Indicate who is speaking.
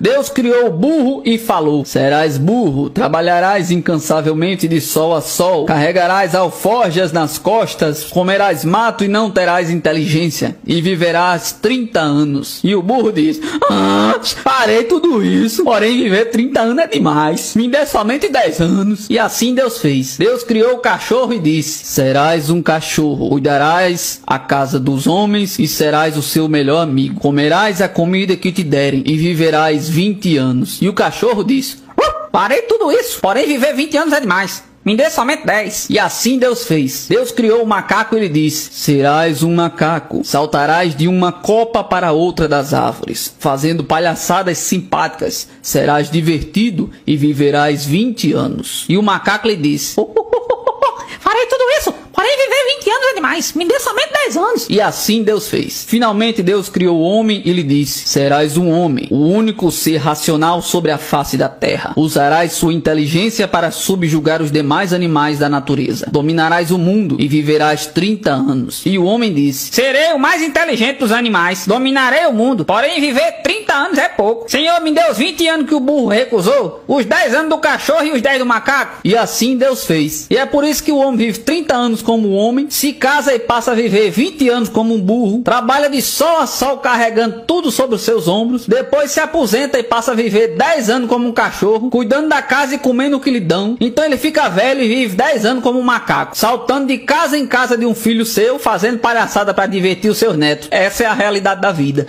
Speaker 1: Deus criou o burro e falou: Serás burro, trabalharás incansavelmente de sol a sol, carregarás alforjas nas costas, comerás mato e não terás inteligência, e viverás 30 anos. E o burro diz: Ah, parei tudo isso, porém viver 30 anos é demais. Me dê somente 10 anos. E assim Deus fez. Deus criou o cachorro e disse: Serás um cachorro, cuidarás a casa dos homens e serás o seu melhor amigo. Comerás a comida que te derem e viverás 20 anos. E o cachorro disse: "Uh, Parei tudo isso, porém viver 20 anos é demais. Me dê somente 10. E assim Deus fez. Deus criou o macaco e lhe disse: Serás um macaco. Saltarás de uma copa para outra das árvores, fazendo palhaçadas simpáticas. Serás divertido e viverás 20 anos. E o macaco lhe disse:
Speaker 2: Farei tudo isso, porém viver 20 anos é demais. Me dê somente 10 anos.
Speaker 1: E assim Deus fez. Finalmente Deus criou o homem e lhe disse: Serás um homem, o único ser racional sobre a face da terra. Usarás sua inteligência para subjugar os demais animais da natureza. Dominarás o mundo e viverás 30 anos. E o homem disse:
Speaker 2: Serei o mais inteligente dos animais. Dominarei o mundo, porém viver 30 anos é pouco. Senhor, me dê os 20 anos que o burro recusou, os 10 anos do cachorro e os 10 do macaco.
Speaker 1: E assim Deus fez. E é por isso que o homem vive 30 anos como homem, se casa e passa a viver 20 anos como um burro, trabalha de sol a sol carregando tudo sobre os seus ombros, depois se aposenta e passa a viver 10 anos como um cachorro, cuidando da casa e comendo o que lhe dão. Então ele fica velho e vive 10 anos como um macaco, saltando de casa em casa de um filho seu, fazendo palhaçada para divertir os seus netos. Essa é a realidade da vida.